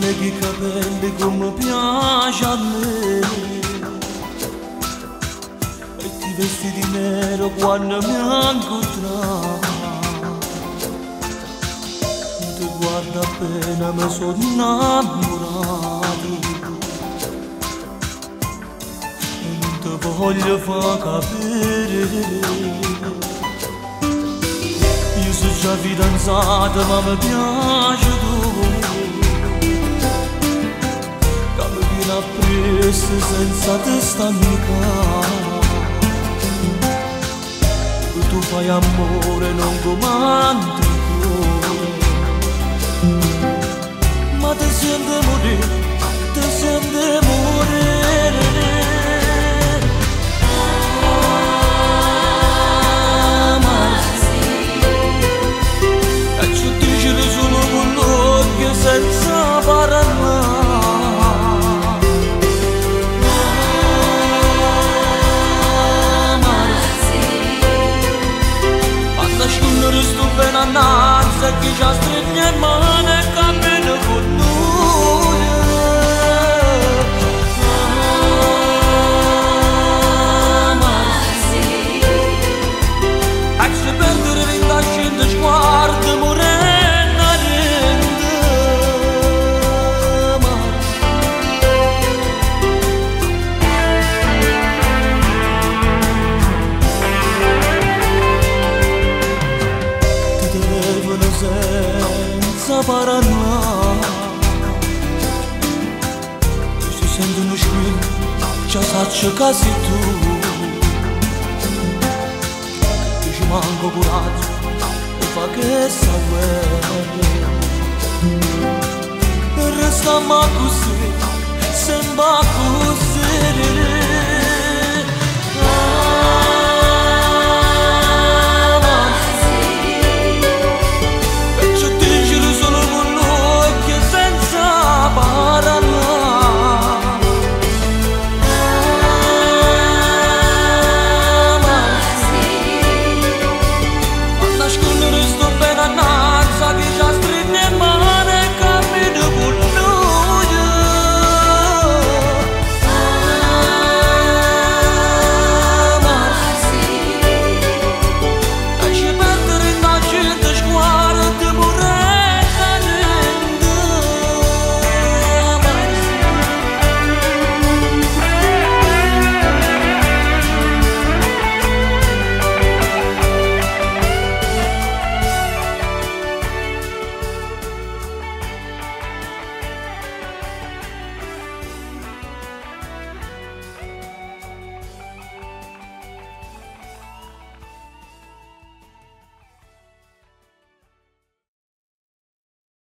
Leghi i capelli come piace a me. E ti vesti di nero quando mi incontrai Ti guardo appena mi sono innamorato. Non ti voglio far capire. Io sono già fidanzata ma mi piace tu. Cammina appresso senza te stancare Tu fai amore non comandi que já se minha mão senza parlare E si sentono squilli Già saccio che sei tu Che ci manco